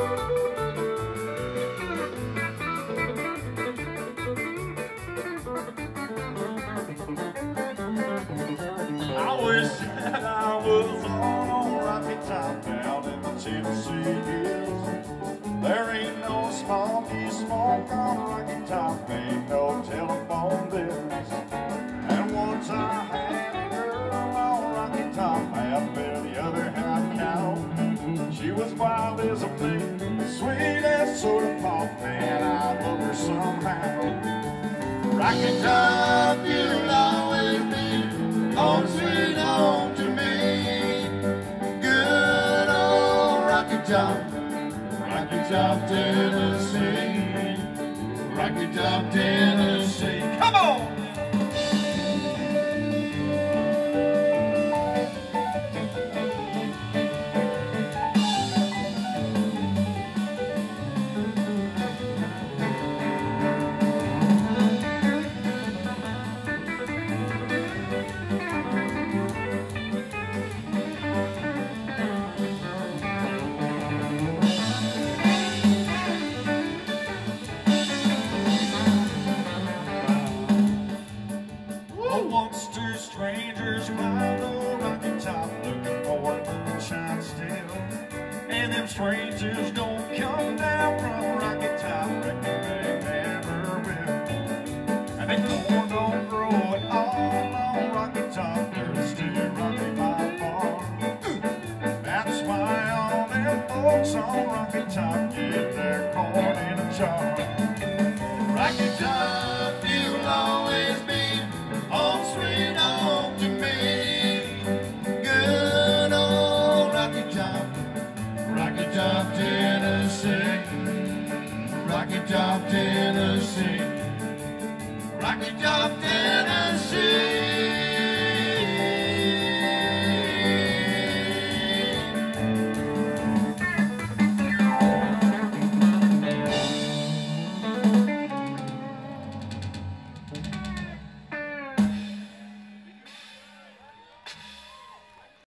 Música somehow. Rocky top, you'll always be home sweet home to me. Good old Rocky Top, Rocky Top, Tennessee. Rocky Top, Tennessee. Once two strangers climbed a rocky top looking for moonshine still. And them strangers don't come down from rocky top, reckon they never will. And they corn don't grow at all on rocky top, they're still rocky by far. That's why all them folks on rocky top get their corn in a jar. Rocky Top, Rocky